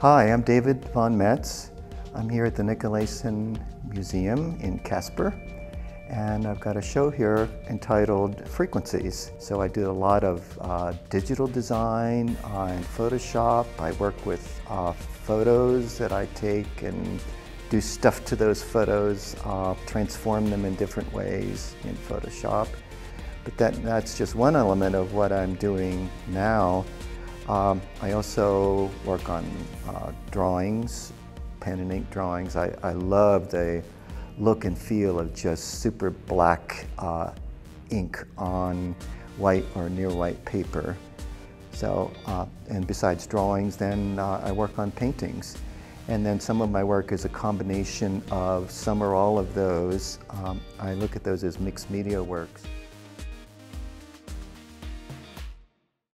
Hi, I'm David von Metz. I'm here at the Nicolaysen Museum in Casper and I've got a show here entitled Frequencies. So I do a lot of uh, digital design on Photoshop. I work with uh, photos that I take and do stuff to those photos, uh, transform them in different ways in Photoshop. But that, that's just one element of what I'm doing now. Um, I also work on uh, drawings, pen and ink drawings. I, I love the look and feel of just super black uh, ink on white or near white paper. So, uh, and besides drawings, then uh, I work on paintings. And then some of my work is a combination of some or all of those. Um, I look at those as mixed media works.